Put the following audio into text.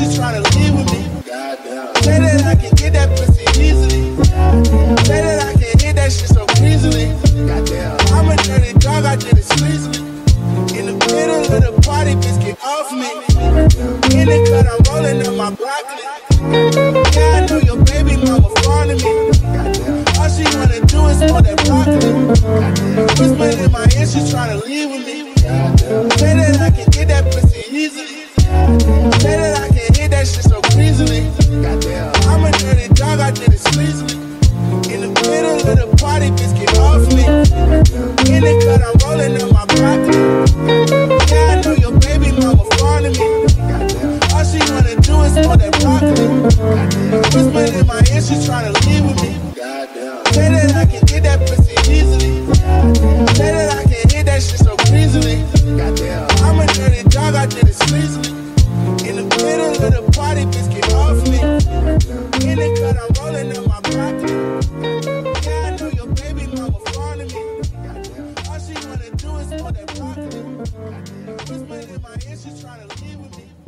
She tryna live with me. Say that I can get that pussy easily. Say that I can hit that shit so easily. I'm a dirty dog, I did it sleazily. In the middle of the party, bitch, get off me. In the cut, I'm rolling up my broccoli. Yeah, I know your baby mama fond of me. All she wanna do is smoke that broccoli. Whispering in my ear, she tryna leave with me. Say that I can get that pussy easily. Say to the party, bitch, get off me. In the cut, I'm rolling up my broccoli. Yeah, I know your baby mama fond of me. All she wanna do is smoke that broccoli. Whispering in my ear, she tryna leave with me. right there. Explaining my issues, trying to live with me.